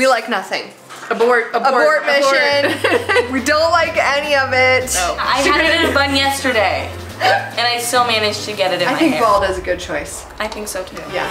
We like nothing. Abort, abort, Abort mission. abort. we don't like any of it. No. I had it in a bun yesterday, and I still managed to get it in I my think hair. bald is a good choice. I think so too. Yeah.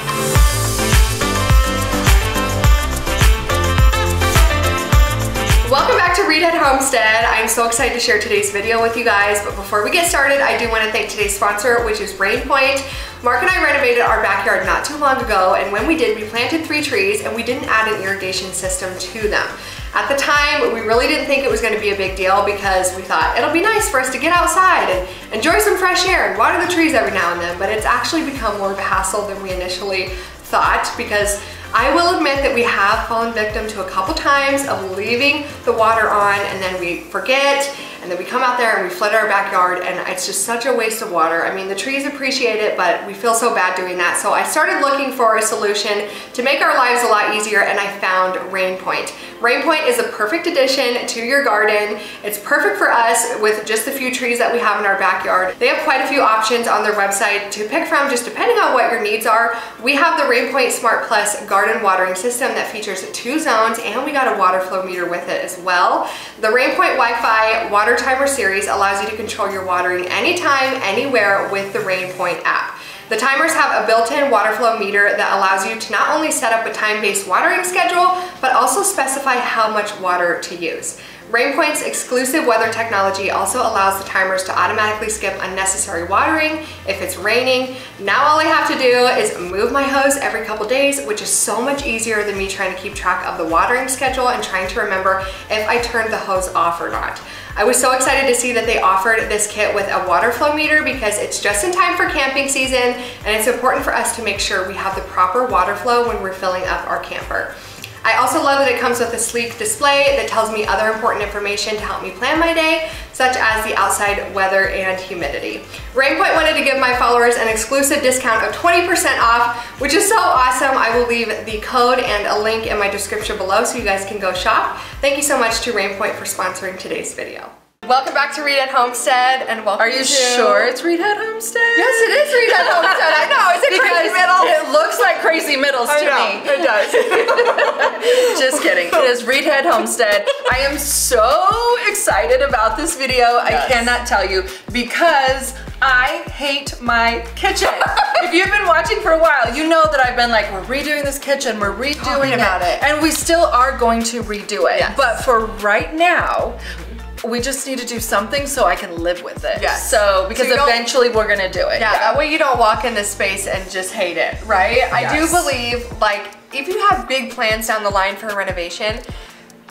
Welcome back to Reidhead Homestead. I'm so excited to share today's video with you guys, but before we get started, I do want to thank today's sponsor, which is Rainpoint. Mark and I renovated our backyard not too long ago, and when we did, we planted three trees and we didn't add an irrigation system to them. At the time, we really didn't think it was gonna be a big deal because we thought it'll be nice for us to get outside and enjoy some fresh air and water the trees every now and then, but it's actually become more of a hassle than we initially thought because I will admit that we have fallen victim to a couple times of leaving the water on and then we forget and then we come out there and we flood our backyard and it's just such a waste of water. I mean, the trees appreciate it, but we feel so bad doing that. So I started looking for a solution to make our lives a lot easier and I found Rainpoint. Rainpoint is a perfect addition to your garden. It's perfect for us with just the few trees that we have in our backyard. They have quite a few options on their website to pick from just depending on what your needs are. We have the Rainpoint Smart Plus garden watering system that features two zones and we got a water flow meter with it as well. The Rainpoint Wi-Fi water timer series allows you to control your watering anytime, anywhere with the Rainpoint app. The timers have a built-in water flow meter that allows you to not only set up a time-based watering schedule, but also specify how much water to use. Rainpoint's exclusive weather technology also allows the timers to automatically skip unnecessary watering if it's raining. Now all I have to do is move my hose every couple days, which is so much easier than me trying to keep track of the watering schedule and trying to remember if I turned the hose off or not. I was so excited to see that they offered this kit with a water flow meter because it's just in time for camping season and it's important for us to make sure we have the proper water flow when we're filling up our camper. I also love that it comes with a sleek display that tells me other important information to help me plan my day, such as the outside weather and humidity. Rainpoint wanted to give my followers an exclusive discount of 20% off, which is so awesome. I will leave the code and a link in my description below so you guys can go shop. Thank you so much to Rainpoint for sponsoring today's video. Welcome back to Reidhead Homestead and welcome Are you to... sure it's Reidhead Homestead? Yes, it is Reidhead Homestead. I know. Is it Because crazy middle? it looks like Crazy Middles to know, me. it does. Just kidding. It is Reidhead Homestead. I am so excited about this video. Yes. I cannot tell you because I hate my kitchen. if you've been watching for a while, you know that I've been like, we're redoing this kitchen, we're redoing Talking about it. and we still are going to redo it. Yes. But for right now, we just need to do something so I can live with it. Yes. So because you don't- eventually we're gonna do it. Yeah, that way you don't walk into space and just hate it, right? I do believe, like, if you have big plans down the line for a renovation,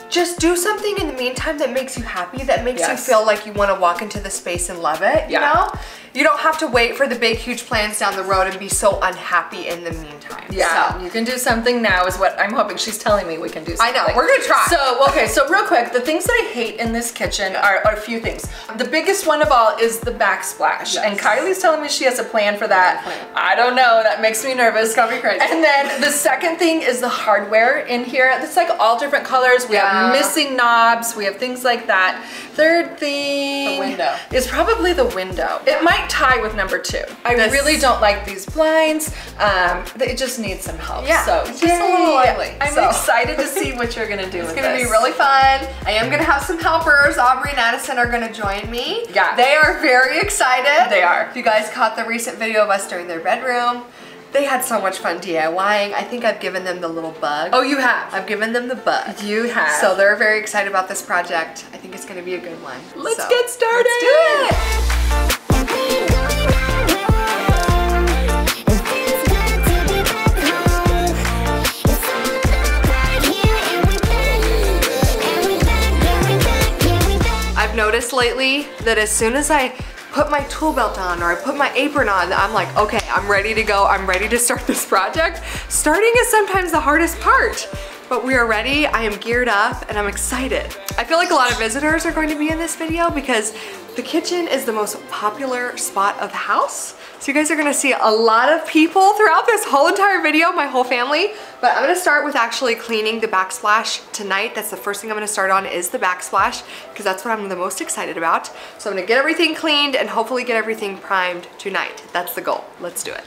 just do something in the meantime that makes you happy, that makes Yes. you feel like you want to walk into the space and love it, you Yeah. know? You don't have to wait for the big, huge plans down the road and be so unhappy in the meantime. Yeah, So, you can do something now is what I'm hoping she's telling me we can do something. I know, we're gonna try. So, okay, so real quick, the things that I hate in this kitchen are, are a few things. The biggest one of all is the backsplash. Yes. And Kylie's telling me she has a plan for that. plan. I don't know, that makes me nervous. It's gonna be crazy. And then the second thing is the hardware in here. It's like all different colors. We Yeah. have missing knobs, we have things like that. Third thing The window. is probably the window. It might tie with number two. I This- really don't like these blinds. Um, it just needs some help. Yeah, so it's just a little yay. ugly, I'm so. excited to see what you're gonna do. It's gonna be really fun. I am gonna have some helpers. Aubrey and Addison are gonna join me. Yeah. They are very excited. They are. If you guys caught the recent video of us during their bedroom, they had so much fun DIYing. I think I've given them the little bug. Oh, you have. I've given them the bug. You have. So they're very excited about this project. I think it's gonna be a good one. Let's So, get started. Let's do it. I've noticed lately that as soon as I put my tool belt on or I put my apron on, I'm like, okay, I'm ready to go. I'm ready to start this project. Starting is sometimes the hardest part, but we are ready. I am geared up and I'm excited. I feel like a lot of visitors are going to be in this video because the kitchen is the most popular spot of the house. So you guys are gonna see a lot of people throughout this whole entire video, my whole family. But I'm gonna start with actually cleaning the backsplash tonight. That's the first thing I'm gonna start on is the backsplash because that's what I'm the most excited about. So I'm gonna get everything cleaned and hopefully get everything primed tonight. That's the goal. Let's do it.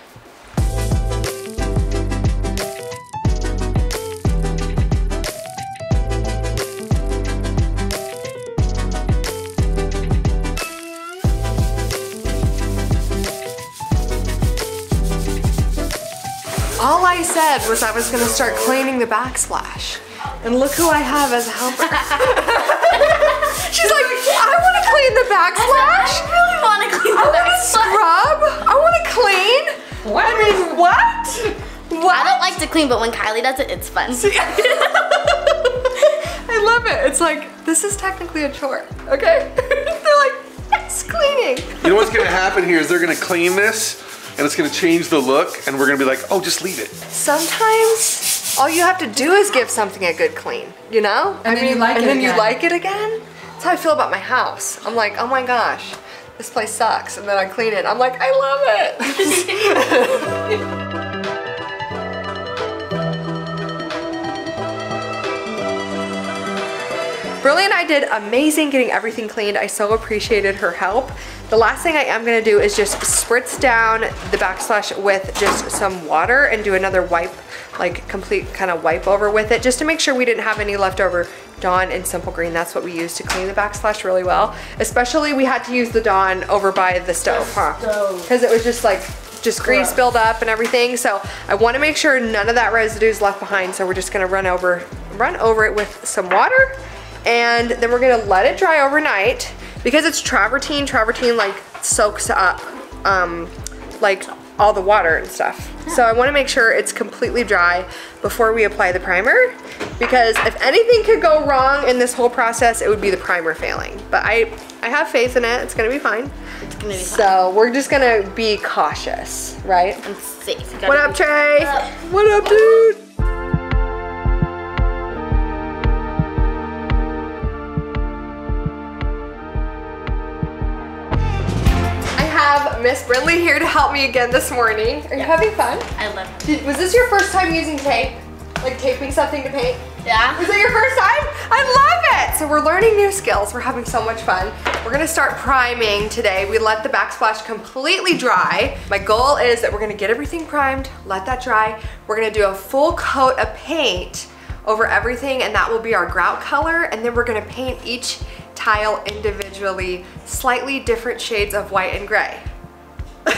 Said was I was gonna start cleaning the backsplash. And look who I have as a helper. She's like, I wanna clean the backsplash. I really want to clean I the wanna scrub. I wanna clean. What? I mean, what? What? I don't like to clean, but when Kylie does it, it's fun. I love it. It's like, this is technically a chore, okay? They're like, yes, cleaning. You know what's gonna happen here is they're gonna clean this and it's gonna change the look and we're gonna be like, oh, just leave it. Sometimes all you have to do is give something a good clean, you know? And then you like and it then you like it again. That's how I feel about my house. I'm like, oh my gosh, this place sucks. And then I clean it. I'm like, I love it. Brindley and I did amazing getting everything cleaned. I so appreciated her help. The last thing I am gonna do is just spritz down the backsplash with just some water and do another wipe, like complete kind of wipe over with it, just to make sure we didn't have any leftover Dawn and Simple Green. That's what we used to clean the backsplash really well. Especially we had to use the Dawn over by the stove, huh? Because it was just like, just grease build up and everything. So I wanna make sure none of that residue is left behind. So we're just gonna run over, run over it with some water and then we're gonna let it dry overnight. Because it's travertine travertine like soaks up um, like all the water and stuff. So I want to make sure it's completely dry before we apply the primer. Because if anything could go wrong in this whole process it would be the primer failing. But I I have faith in it. It's gonna be fine. It's gonna be so we're just gonna be cautious right? And safe. What up Trey? What up? what up dude have Miss Brindley here to help me again this morning. Are you having fun? I love it. Did, was this your first time using tape? Like taping something to paint? Yeah. Was it your first time? I love it! So we're learning new skills. We're having so much fun. We're gonna start priming today. We let the backsplash completely dry. My goal is that we're gonna get everything primed, let that dry. We're gonna do a full coat of paint over everything and that will be our grout color and then we're gonna paint each tile individually, slightly different shades of white and gray.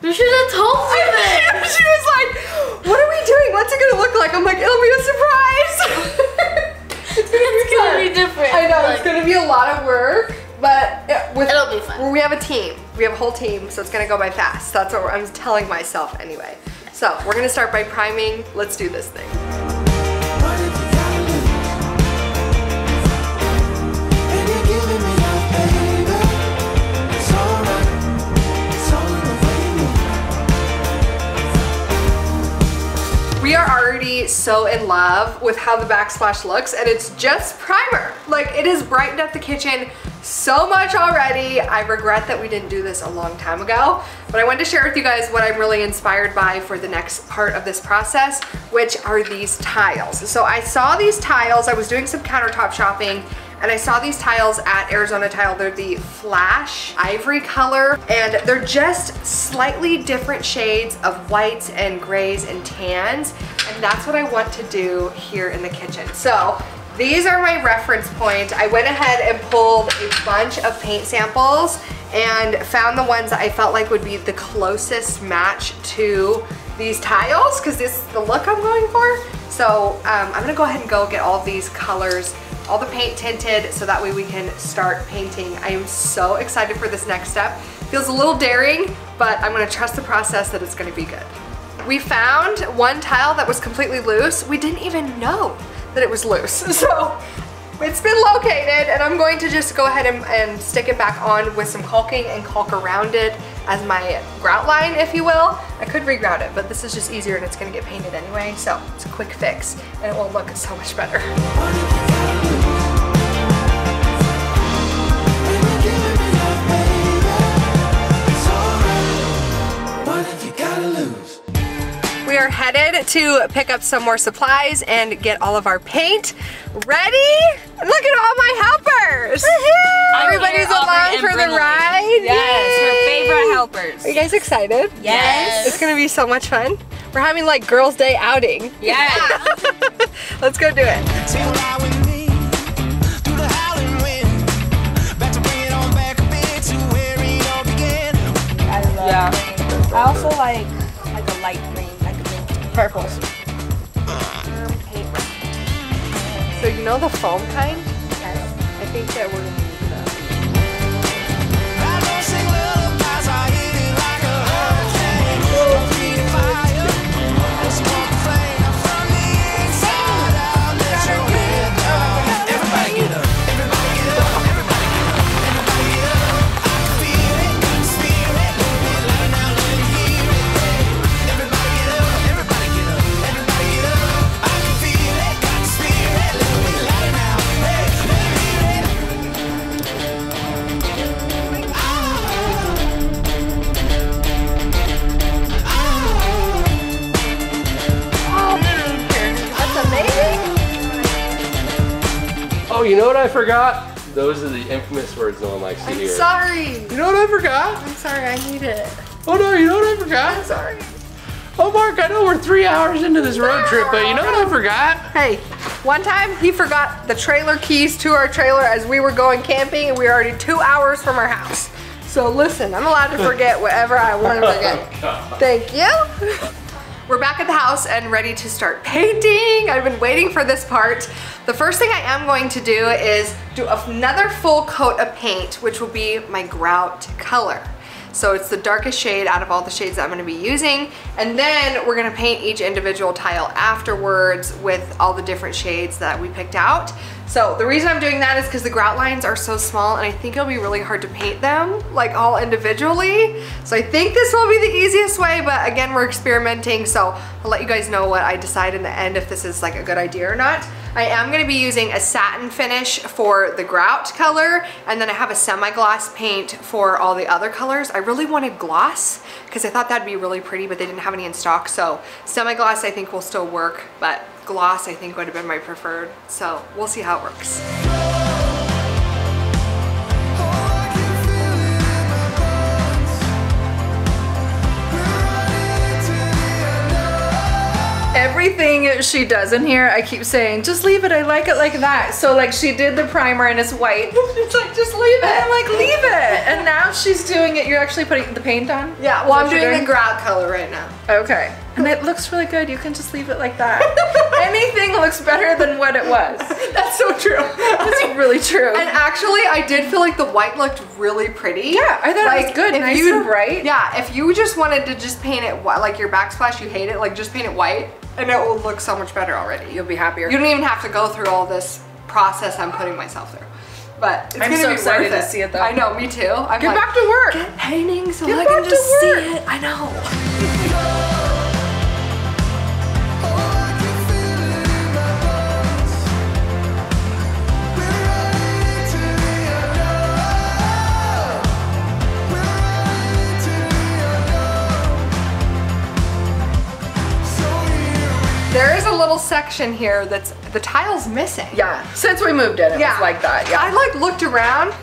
You should have told me this. she was like, what are we doing? What's it gonna look like? I'm like, it'll be a surprise. it's gonna, It's be, gonna be different. I know, it's gonna be a lot of work, but it, with, It'll be fun. We have a team. We have a whole team, so it's gonna go by fast. That's what I'm telling myself anyway. So we're gonna start by priming. Let's do this thing. So in love with how the backsplash looks and it's just primer. Like it has brightened up the kitchen so much already. I regret that we didn't do this a long time ago, but I wanted to share with you guys what I'm really inspired by for the next part of this process, which are these tiles. So I saw these tiles, I was doing some countertop shopping and I saw these tiles at Arizona Tile. They're the flash ivory color and they're just slightly different shades of whites and grays and tans. And that's what I want to do here in the kitchen. So these are my reference point. I went ahead and pulled a bunch of paint samples and found the ones that I felt like would be the closest match to these tiles because this is the look I'm going for. So um, I'm gonna go ahead and go get all these colors all the paint tinted so that way we can start painting. I am so excited for this next step. Feels a little daring, but I'm gonna trust the process that it's gonna be good. We found one tile that was completely loose. We didn't even know that it was loose. So it's been located and I'm going to just go ahead and, and stick it back on with some caulking and caulk around it as my grout line, if you will. I could regrout it, but this is just easier and it's gonna get painted anyway. So it's a quick fix and it will look so much better. Are headed to pick up some more supplies and get all of our paint ready. Look at all my helpers. Everybody's here, along for the ride. Yes, her favorite helpers. Are you guys excited? Yes. It's gonna be so much fun. We're having like girls' day outing. Yes. Let's go do it. Sing along with me through the howling wind. Back to bring it on back a bit to where it all began. I love Yeah. I also like purples. So you know the foam kind? Yes. I think that we're you know what I forgot? Those are the infamous words no one likes to I'm hear. sorry. You know what I forgot? I'm sorry, I need it. Oh no, you know what I forgot? I'm sorry. Oh Mark, I know we're three hours into this road trip, but you know what I forgot? Hey, one time he forgot the trailer keys to our trailer as we were going camping and we were already two hours from our house. So listen, I'm allowed to forget whatever I want to forget. Oh, Thank you. We're back at the house and ready to start painting. I've been waiting for this part. The first thing I am going to do is do another full coat of paint, which will be my grout color. So it's the darkest shade out of all the shades that I'm gonna be using. And then we're gonna paint each individual tile afterwards with all the different shades that we picked out. So the reason I'm doing that is because the grout lines are so small and I think it'll be really hard to paint them like all individually. So I think this will be the easiest way, but again, we're experimenting. So I'll let you guys know what I decide in the end if this is like a good idea or not. I am gonna be using a satin finish for the grout color, and then I have a semi-gloss paint for all the other colors. I really wanted gloss, because I thought that'd be really pretty, but they didn't have any in stock, so semi-gloss I think will still work, but gloss I think would have been my preferred, so we'll see how it works. Everything she does in here, I keep saying, just leave it, I like it like that. So like she did the primer and it's white. It's like, just leave it. And I'm like, leave it. And now she's doing it, you're actually putting the paint on? Yeah, well I'm you're doing the grout color right now. Okay. And it looks really good. You can just leave it like that. Anything looks better than what it was. That's so true. That's really true. And actually, I did feel like the white looked really pretty. Yeah, I thought it was good, if nice you- and bright. Yeah, if you just wanted to just paint it white, like your backsplash, you hate it, like just paint it white, and it will look so much better already. You'll be happier. You don't even have to go through all this process I'm putting myself through. But it's I'm gonna so be excited worth to see it, though. I know, me too. I'm Get like, back to work. Get painting so Get I can just see it. I know. There is a little section here that's the tile's missing. Yeah. Since we moved in, it was like that. Yeah. I like looked around,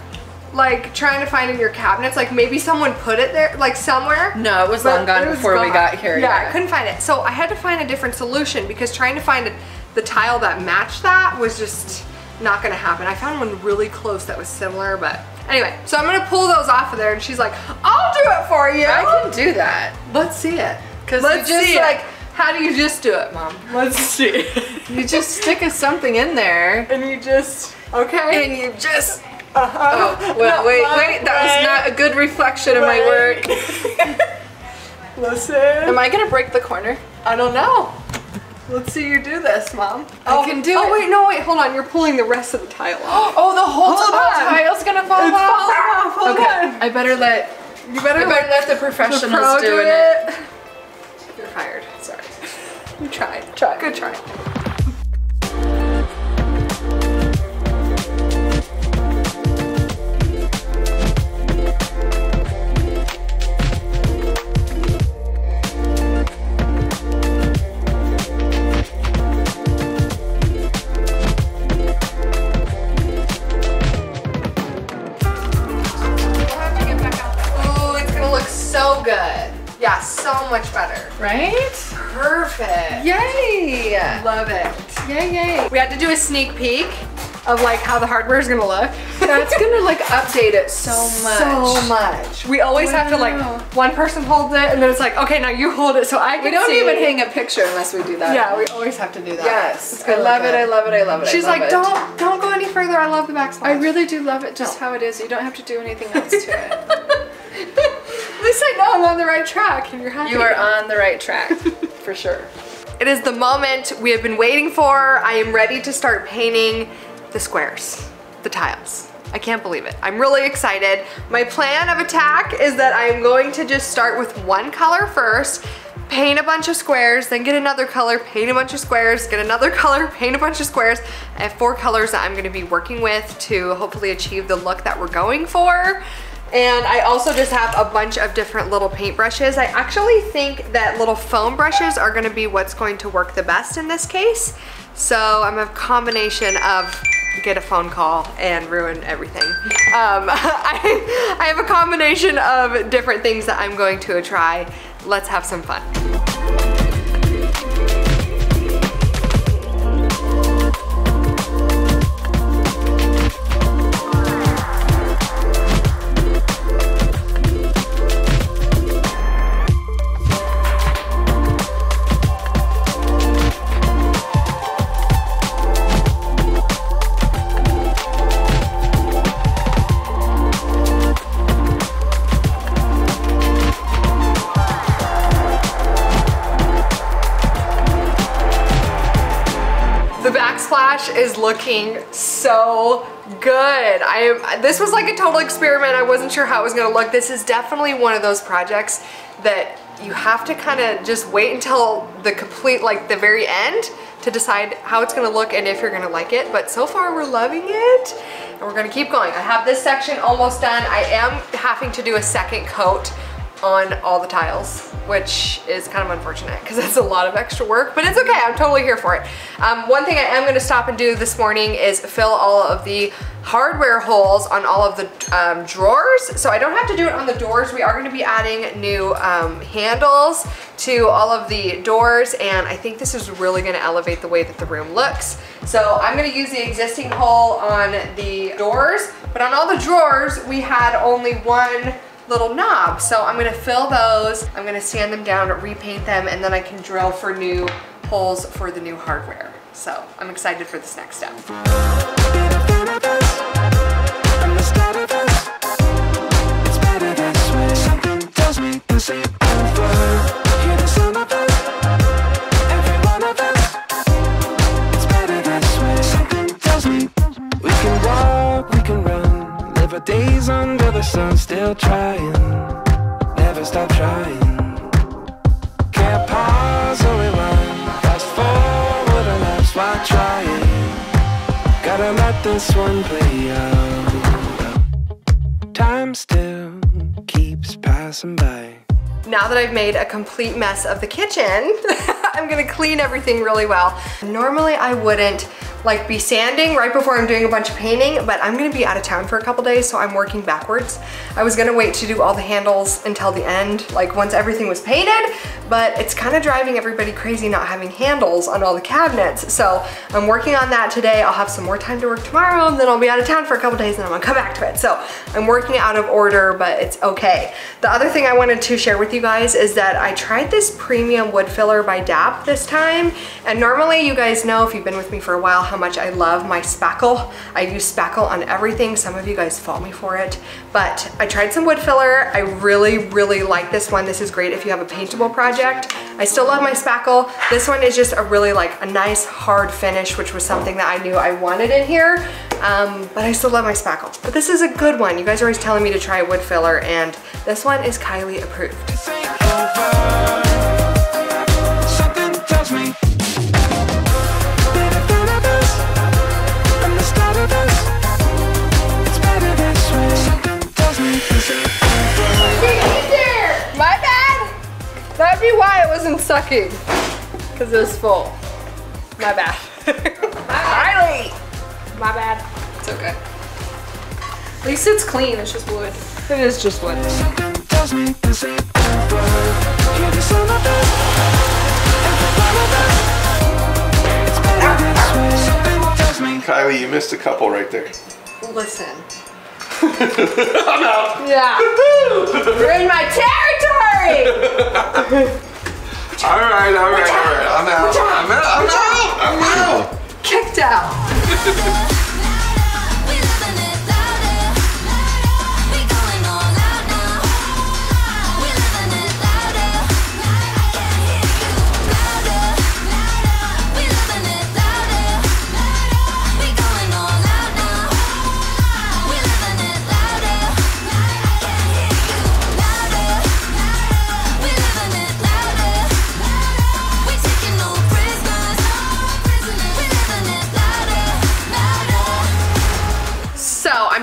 like trying to find in your cabinets, like maybe someone put it there, like somewhere. No, it was but long gone was before we got here. Yeah, Yeah, I couldn't find it. So I had to find a different solution because trying to find the tile that matched that was just not gonna happen. I found one really close that was similar, but anyway, so I'm gonna pull those off of there and she's like, I'll do it for you. I can do that. Let's see it. 'Cause Let's you just, see like- it. How do you just do it, mom? Let's see. You just stick a something in there. and you just, okay. And you just. Uh-huh. Oh, well, wait, wait. That was not a good reflection of my work. Listen. Am I gonna break the corner? I don't know. Let's see you do this, Mom. I can do oh, it. wait, no, wait, hold on. You're pulling the rest of the tile off. Oh, the whole tile's gonna fall It's off. falling off. Hold okay, on. I better let You better, I better let the the professionals pro do it. Sorry. You tried. Try. Good try. Ooh, it's gonna look so good. Yeah, so much better. Right? Yay! Love it. Yay! Yay! We had to do a sneak peek of like how the hardware is gonna look. That's gonna like update it so much. So much. We always have to like one person holds it and then it's like okay now you hold it so I can We don't see. even hang a picture unless we do that. Yeah, we always have to do that. Yes. I love it. I love it. I love it. She's love like it. don't don't go any further. I love the backsplash. I really do love it just oh. how it is. You don't have to do anything else to it. At least I know I'm on the right track and you're happy. you are on the right track for sure. It is the moment we have been waiting for. I am ready to start painting the squares, the tiles. I can't believe it. I'm really excited. My plan of attack is that I am going to just start with one color first, paint a bunch of squares, then get another color, paint a bunch of squares, get another color, paint a bunch of squares. I have four colors that I'm gonna be working with to hopefully achieve the look that we're going for. And I also just have a bunch of different little paint brushes. I actually think that little foam brushes are gonna be what's going to work the best in this case. So I'm a combination of get a phone call and ruin everything. Um, I, I have a combination of different things that I'm going to try. Let's have some fun. Looking so good. I am, this was like a total experiment. I wasn't sure how it was gonna look. This is definitely one of those projects that you have to kind of just wait until the complete, like the very end to decide how it's gonna look and if you're gonna like it. But so far we're loving it and we're gonna keep going. I have this section almost done. I am having to do a second coat on all the tiles, which is kind of unfortunate because it's a lot of extra work, but it's okay, I'm totally here for it. Um, one thing I am gonna stop and do this morning is fill all of the hardware holes on all of the um, drawers. So I don't have to do it on the doors. We are gonna be adding new um, handles to all of the doors and I think this is really gonna elevate the way that the room looks. So I'm gonna use the existing hole on the doors, but on all the drawers, we had only one little knobs. So I'm gonna fill those, I'm gonna sand them down, repaint them, and then I can drill for new holes for the new hardware. So I'm excited for this next step. Run, days under the sun, still trying, never stop trying. Can't pause or rewind, fast forward or lapse while trying. Gotta let this one play out. Time still keeps passing by. Now that I've made a complete mess of the kitchen, I'm gonna clean everything really well. Normally I wouldn't like be sanding right before I'm doing a bunch of painting, but I'm gonna be out of town for a couple days, so I'm working backwards. I was gonna wait to do all the handles until the end, like once everything was painted, but it's kind of driving everybody crazy not having handles on all the cabinets. So I'm working on that today. I'll have some more time to work tomorrow, and then I'll be out of town for a couple days and I'm gonna come back to it. So I'm working out of order, but it's okay. The other thing I wanted to share with you guys is that I tried this premium wood filler by DAP this time. And normally you guys know if you've been with me for a while how much I love my spackle. I use spackle on everything. Some of you guys fault me for it, but I tried some wood filler. I really, really like this one. This is great if you have a paintable project. I still love my spackle. This one is just a really like a nice hard finish, which was something that I knew I wanted in here. Um, but I still love my spackle. But this is a good one. You guys are always telling me to try wood filler and this one is Kylie approved. That'd why it wasn't sucking. Because it was full. My bad. Kylie! My bad. It's okay. At least it's clean. It's just wood. It is just wood. Something tells me this ain't over. Hear the sound of us, every one of us. It's better this way. Something tells me. Kylie, you missed a couple right there. Listen. I'm out. Yeah. You're in my territory! All right, all right, all right. I'm out. I'm out. I'm out. I'm out. Kicked out.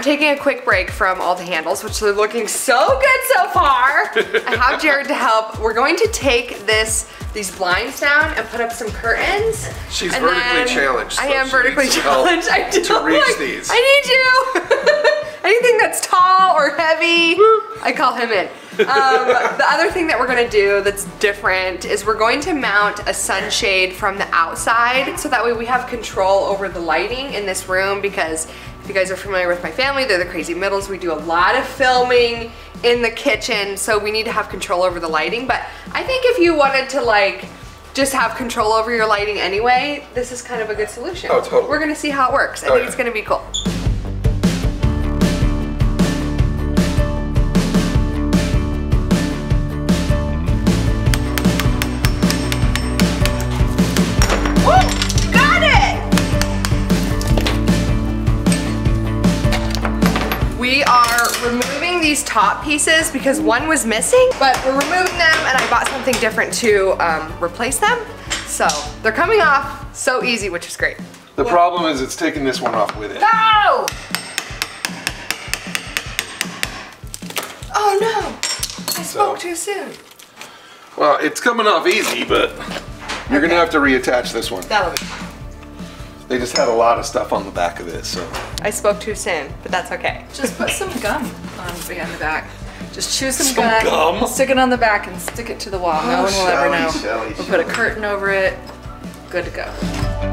I'm taking a quick break from all the handles, which are looking so good so far. I have Jared to help. We're going to take this these blinds down and put up some curtains. She's and vertically challenged, I so am vertically challenged. I do to reach like- these. I need you. Anything that's tall or heavy, I call him in. Um, the other thing that we're gonna do that's different is we're going to mount a sunshade from the outside so that way we have control over the lighting in this room because if you guys are familiar with my family, they're the Crazy Middles. We do a lot of filming in the kitchen, so we need to have control over the lighting. But I think if you wanted to like just have control over your lighting anyway, this is kind of a good solution. Oh, totally. We're gonna see how it works. I Oh, think yeah. it's gonna be cool. We are removing these top pieces because one was missing, but we're removing them and I bought something different to um, replace them. So they're coming off so easy, which is great. The problem is it's taking this one off with it. No! Oh no! I spoke So- too soon. Well, it's coming off easy, but you're gonna have to reattach this one. That'll be fine. They just had a lot of stuff on the back of this, so. I spoke too soon, but that's okay. Just put some gum on behind the back. Just chew some, Some gum, gum? stick it on the back, and stick it to the wall. no Oh, one will ever know. Shelly, we'll put a curtain over it. Good to go.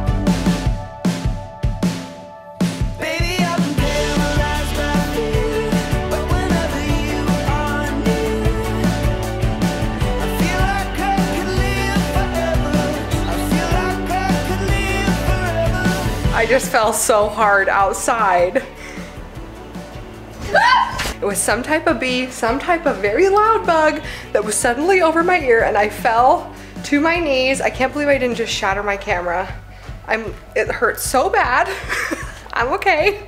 I just fell so hard outside. It was some type of bee, some type of very loud bug that was suddenly over my ear and I fell to my knees. I can't believe I didn't just shatter my camera. I'm, it hurt so bad. I'm okay.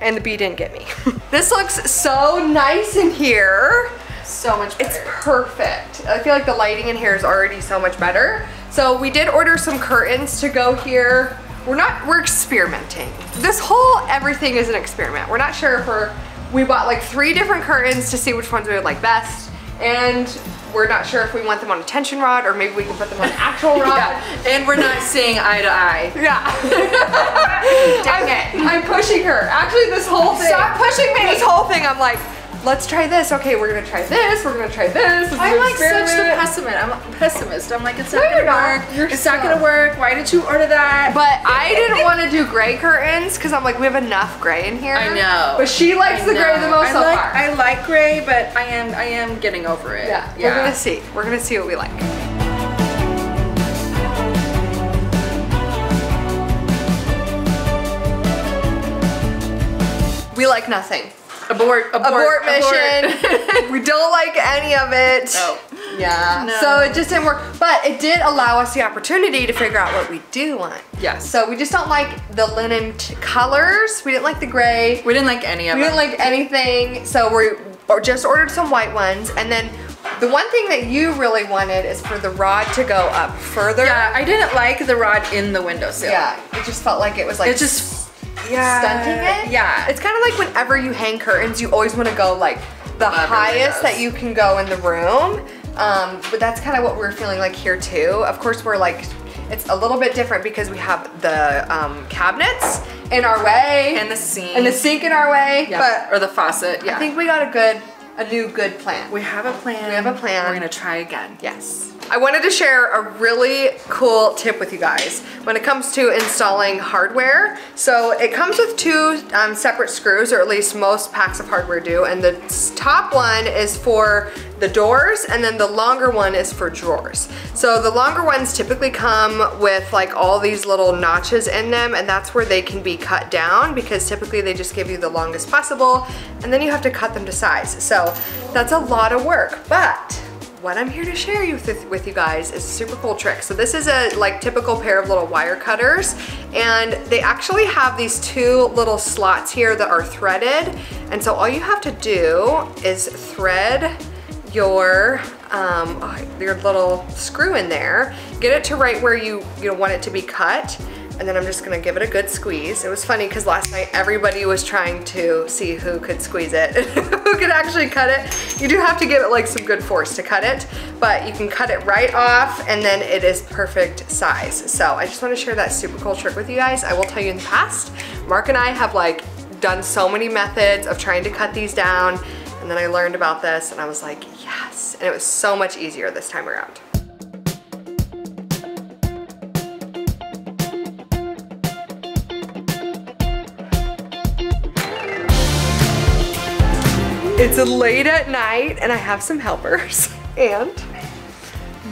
And the bee didn't get me. This looks so nice in here. So much It's perfect. I feel like the lighting in here is already so much better. So we did order some curtains to go here. We're not, we're experimenting. This whole everything is an experiment. We're not sure if we're, we bought like three different curtains to see which ones we would like best. And we're not sure if we want them on a tension rod or maybe we can put them on an actual rod. Yeah, and we're not seeing eye to eye. Yeah. Dang I'm, it. I'm pushing her. Actually, this whole thing. Stop pushing me. This whole thing, I'm like, let's try this. Okay, we're gonna try this. We're gonna try this. this I'm like such the experiment. pessimist. I'm a pessimist. I'm like, it's No, not you're gonna not. work. You're it's not gonna work. Why did you order that? But I didn't want to do gray curtains because I'm like, we have enough gray in here. I know. But she likes the gray the most I so like, far. I like gray, but I am I am getting over it. yeah, we're gonna see. We're gonna see what we like. We like nothing. Abort, abort, Abort, abort. mission. we don't like any of it. No. Yeah. No. So it just didn't work. But it did allow us the opportunity to figure out what we do want. Yes. So we just don't like the linen t- colors. We didn't like the gray. we didn't like any of it. We didn't like anything, so we or just ordered some white ones. And then the one thing that you really wanted is for the rod to go up further. yeah, I didn't like the rod in the windowsill. Yeah, it just felt like it was like It just yeah, stunting it. Yeah. It's kind of like whenever you hang curtains, you always want to go like the Above highest that you can go in the room. Um, but that's kind of what we're feeling like here too. Of course, we're like, it's a little bit different because we have the um, cabinets in our way and the sink. and the sink in our way. yeah. But or the faucet. Yeah. I think we got a good, a new good plan. we have a plan. We have a plan. We're gonna try again. Yes. I wanted to share a really cool tip with you guys when it comes to installing hardware. So it comes with two um, separate screws, or at least most packs of hardware do, and the top one is for the doors and then the longer one is for drawers. So the longer ones typically come with like all these little notches in them and that's where they can be cut down because typically they just give you the longest possible and then you have to cut them to size. So that's a lot of work, but what I'm here to share you with, with you guys is a super cool trick. So this is a like typical pair of little wire cutters and they actually have these two little slots here that are threaded. And so all you have to do is thread your um, your little screw in there, get it to right where you, you know, want it to be cut, and then I'm just gonna give it a good squeeze. It was funny because last night everybody was trying to see who could squeeze it, who could actually cut it. You do have to give it like some good force to cut it, but you can cut it right off and then it is perfect size. So I just wanna share that super cool trick with you guys. I will tell you in the past, Mark and I have like done so many methods of trying to cut these down and then I learned about this and I was like, yes. And it was so much easier this time around. It's late at night and I have some helpers and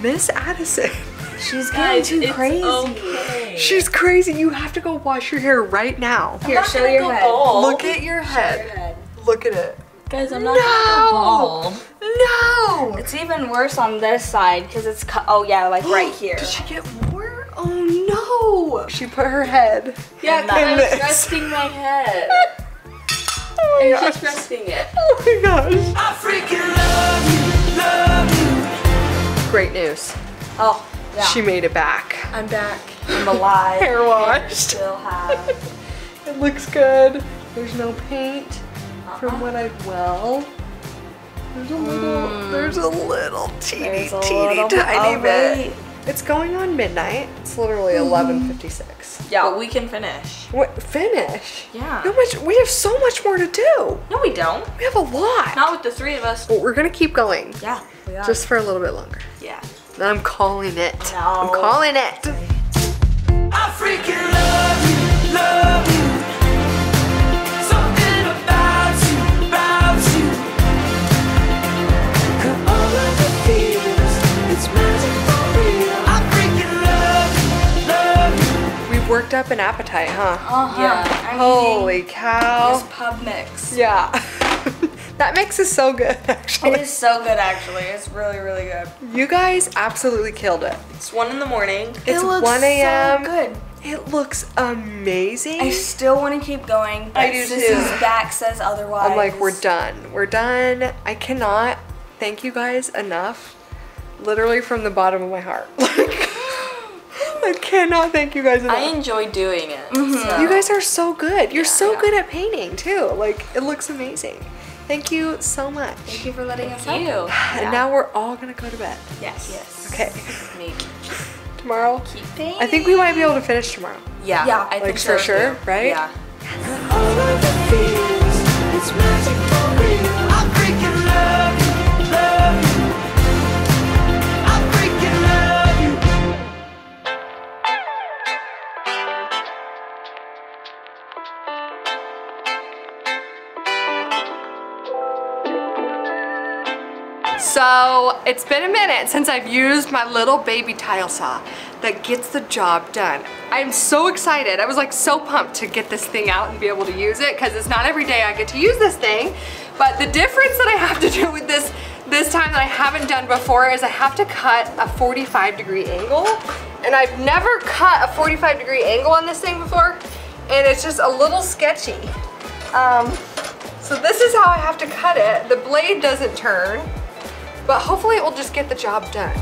Miss Addison. She's Guys, getting too crazy. okay. She's crazy. You have to go wash your hair right now. I'm not gonna go bald. Look at your head. Look at it. Guys, I'm not gonna go bald. No! It's even worse on this side because it's cut. Oh yeah, like right here. Did she get more? Oh no! She put her head. Yeah, because I'm resting my head. Oh my I'm gosh. just resting it. Oh my gosh. I freaking love you, love you. Great news. Oh yeah. She made it back. I'm back. I'm alive. Hair washed. Still have. It looks good. There's no paint Uh-huh. from what I well. There's a little, there's a little teeny, Mm. A teeny, little tiny oh, bit. wait. It's going on midnight. It's literally Mm-hmm. 11:56. Yeah, but we can finish. What? Finish? Yeah. How much? We have so much more to do. No, we don't. We have a lot. Not with the three of us. Well, we're gonna keep going. Yeah, we are. Just for a little bit longer. yeah. And I'm calling it. No. I'm calling it. Love worked up an appetite, huh? Uh-huh. Yeah. I'm Holy cow. this pub mix. Yeah. that mix is so good, actually. It is so good actually. It's really really good. You guys absolutely killed it. It's one in the morning. It's it looks 1 a.m. So good. It looks amazing. I still want to keep going. I do Sissy's too. back says otherwise. I'm like, we're done. We're done. I cannot thank you guys enough. Literally from the bottom of my heart. Like, I cannot thank you guys enough. I enjoy doing it. Mm-hmm. so- You guys are so good. You're so yeah. good at painting too. Like it looks amazing. Thank you so much. Thank you for letting us Thank help. you. And now we're all gonna go to bed. Yes. Yes. Okay. Me. Tomorrow. Keep painting. I think we might be able to finish tomorrow. Yeah. Yeah. I Like think for so sure, too. right? Yeah. All So it's been a minute since I've used my little baby tile saw that gets the job done. I'm so excited. I was like so pumped to get this thing out and be able to use it because it's not every day I get to use this thing. But the difference that I have to do with this this time that I haven't done before is I have to cut a 45 degree angle. And I've never cut a 45 degree angle on this thing before. And it's just a little sketchy. Um, so this is how I have to cut it. The blade doesn't turn, but hopefully it will just get the job done.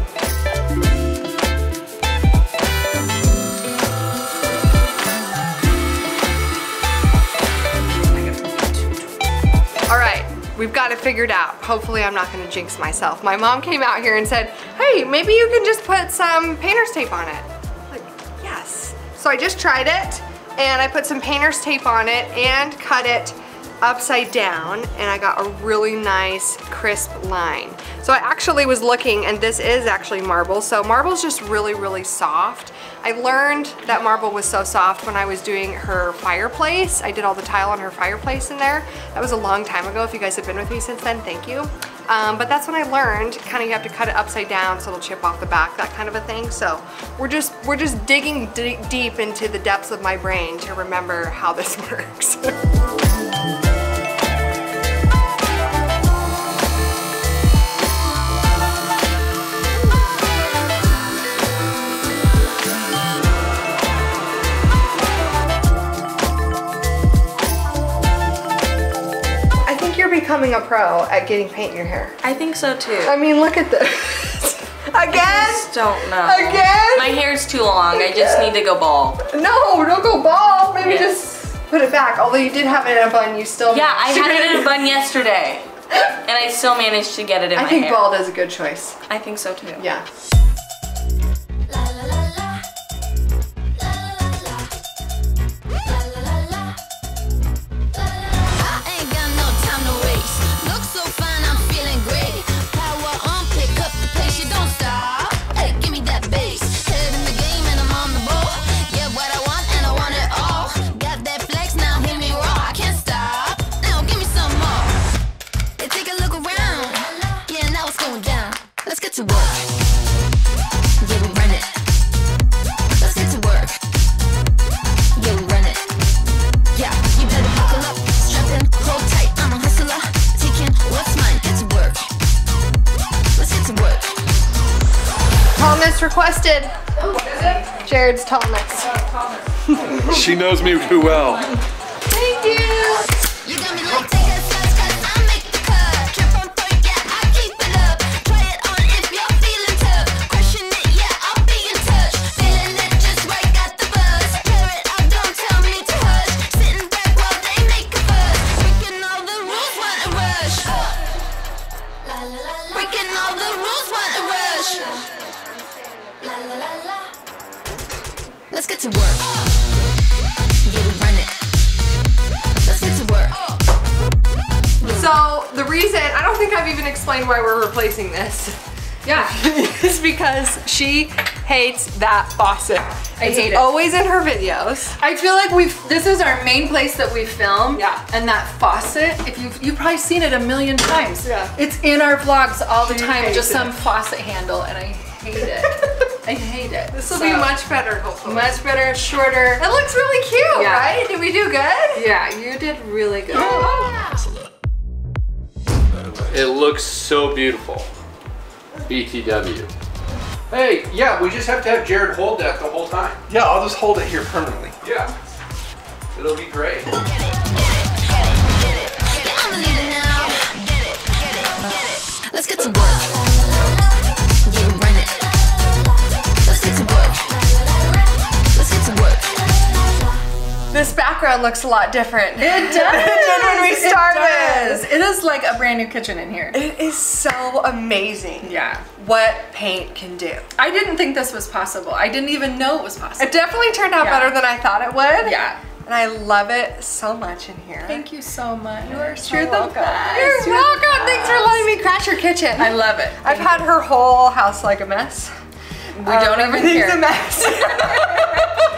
All right, we've got it figured out. Hopefully I'm not gonna jinx myself. My mom came out here and said, hey, maybe you can just put some painter's tape on it. Like, yes. So I just tried it and I put some painter's tape on it and cut it upside down and I got a really nice crisp line. So I actually was looking and this is actually marble. So marble's just really, really soft. I learned that marble was so soft when I was doing her fireplace. I did all the tile on her fireplace in there. That was a long time ago. If you guys have been with me since then, thank you. Um, but that's when I learned kind of you have to cut it upside down so it'll chip off the back, that kind of a thing. So we're just we're just digging deep into the depths of my brain to remember how this works. becoming a pro at getting paint in your hair. I think so too. I mean, look at this. Again? just don't know. Again? My hair's too long. I just need to go bald. No, don't go bald. Maybe Yes. just put it back. Although you did have it in a bun, you still. Yeah, I had it in a bun yesterday. And I still managed to get it in I think hair. bald is a good choice. I think so too. Yeah. Tallness requested. Jared's tallness. She knows me too well. This. Yeah. is because she hates that faucet. I it's hate it. always in her videos. I feel like we've, this is our main place that we film. Yeah. And that faucet, if you've, you've probably seen it a million times. Yeah. It's in our vlogs all the She time, just it. some faucet handle, and I hate it. I hate it. This will So, be much better, hopefully. much better, shorter. It looks really cute, Yeah. right? Did we do good? Yeah, you did really good. It looks so beautiful. BTW. Hey, yeah, we just have to have Jared hold that the whole time. Yeah, I'll just hold it here permanently. Yeah. It'll be great. Get it, I'm the leader now. Get it, get it, get it. Let's get to work. This background looks a lot different. It does. it did when we It started. does. It is like a brand new kitchen in here. It is so amazing Yeah. what paint can do. I didn't think this was possible. I didn't even know it was possible. It definitely turned out Yeah. better than I thought it would. Yeah. And I love it so much in here. Thank you so much. You You're You're the the best. You're You're welcome. Thanks for letting me crash your kitchen. I love it. I've had her whole house like a mess. We don't um, even care. a mess.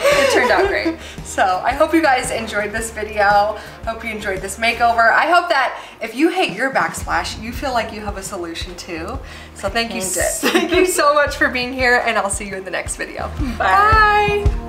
It turned out great. So I hope you guys enjoyed this video. Hope you enjoyed this makeover. I hope that if you hate your backsplash, you feel like you have a solution too. So thank you, thank you so much for being here, and I'll see you in the next video. Bye.